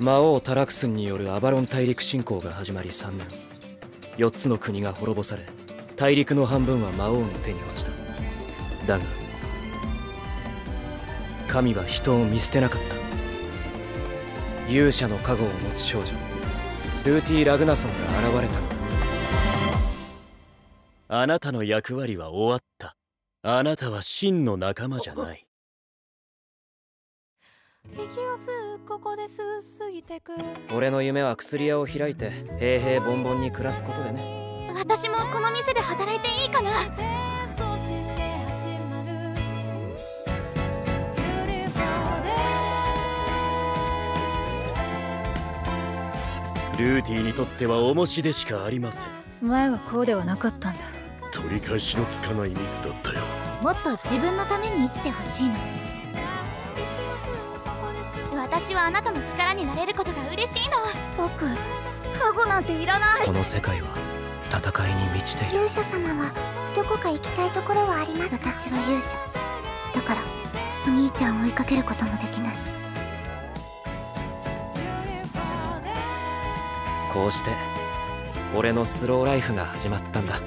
魔王タラクスンによるアバロン大陸侵攻が始まり3年。4つの国が滅ぼされ大陸の半分は魔王の手に落ちた。だが神は人を見捨てなかった。勇者の加護を持つ少女ルーティー・ラグナソンが現れた。のだあなたの役割は終わった。あなたは真の仲間じゃない。ここで過ぎてく。俺の夢は薬屋を開いて平々凡々に暮らすことでね。私もこの店で働いていいかな。ルーティーにとっては重しでしかありません。前はこうではなかったんだ。取り返しのつかないミスだったよ。もっと自分のために生きてほしいの私はあなたの力になれることが嬉しいの。僕加護なんていらない。この世界は戦いに満ちている。勇者様はどこか行きたいところはあります私は勇者。だからお兄ちゃんを追いかけることもできない。こうして俺のスローライフが始まったんだ